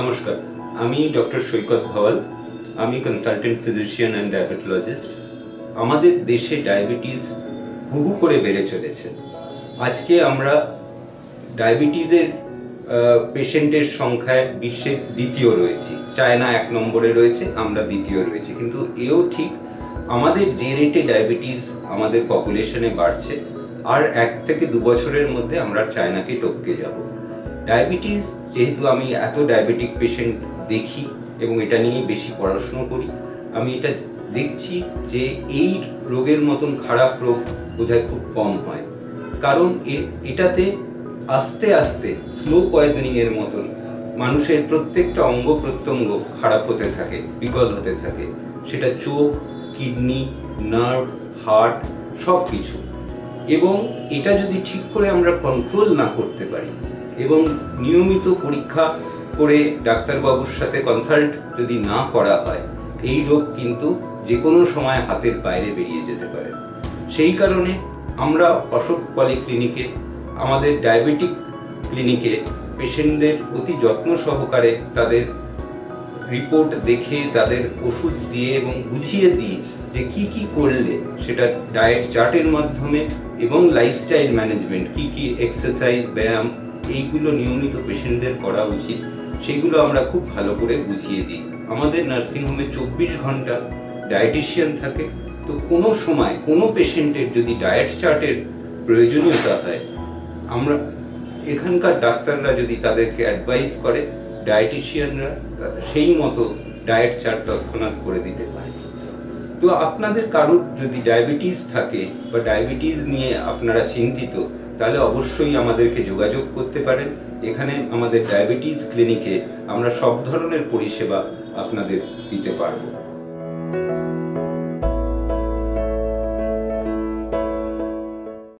নমস্কার, আমি ডক্টর সৈকত ভাওয়াল আমি কনসালটেন্ট ফিজিশিয়ান অ্যান্ড ডায়াবেটোলজিস্ট আমাদের দেশে ডায়াবেটিস হুহু করে বেড়ে চলেছে। আজকে আমরা ডায়াবেটিসের পেশেন্টের সংখ্যায় বিশ্বে দ্বিতীয় রয়েছি। চায়না এক নম্বরে রয়েছে, আমরা দ্বিতীয় রয়েছি। কিন্তু এও ঠিক আমাদের যে রেটে ডায়াবেটিস আমাদের পপুলেশনে বাড়ছে। আর এক থেকে দু বছরের মধ্যে আমরা চায়নাকে টপকে যাব। ডায়াবেটিস, যেহেতু আমি এত ডায়াবেটিক পেশেন্ট দেখি এবং এটা নিয়ে বেশি পড়াশুনো করি, আমি এটা দেখছি যে এই রোগের মতন খারাপ রোগ বোধহয় খুব কম হয়। কারণ এটাতে আস্তে আস্তে স্লো পয়জনিং এর মতন মানুষের প্রত্যেকটা অঙ্গ প্রত্যঙ্গ খারাপ হতে থাকে, বিকল হতে থাকে। সেটা চোখ, কিডনি নার্ভ হার্ট সব কিছু এবং এটা যদি ঠিক করে আমরা কন্ট্রোল না করতে পারি এবং নিয়মিত পরীক্ষা করে ডাক্তারবাবুর সাথে কনসাল্ট যদি না করা হয়, এই রোগ কিন্তু যে কোনো সময় হাতের বাইরে বেরিয়ে যেতে পারে। সেই কারণে আমরা অশোক পলি ক্লিনিকে আমাদের ডায়াবেটিক ক্লিনিকে পেশেন্টদের অতি যত্ন সহকারে তাদের রিপোর্ট দেখে, তাদের ওষুধ দিয়ে এবং বুঝিয়ে দিই যে কি কি করলে সেটা ডায়েট চার্টের মাধ্যমে এবং লাইফস্টাইল ম্যানেজমেন্ট কি কি এক্সারসাইজ ব্যায়াম এইগুলো নিয়মিত পেশেন্টদের করা উচিত, সেগুলো আমরা খুব ভালো করে বুঝিয়ে দিই। আমাদের নার্সিংহোমে চব্বিশ ঘণ্টা ডায়েটিশিয়ান থাকে, তো কোনো সময় কোনো পেশেন্টের যদি ডায়েট চার্টের প্রয়োজনীয়তা হয়, আমরা এখানকার ডাক্তাররা যদি তাদেরকে অ্যাডভাইস করে, ডায়েটিশিয়ানরা সেই মতো ডায়েট চার্ট তৎক্ষণাৎ করে দিতে পারে। তো আপনাদের কারোর যদি ডায়াবেটিস থাকে বা ডায়াবেটিস নিয়ে আপনারা চিন্তিত তাহলে অবশ্যই আমাদেরকে যোগাযোগ করতে পারেন। এখানে আমাদের ডায়াবেটিস ক্লিনিকে আমরা সব ধরনের পরিষেবা আপনাদের দিতে পারব।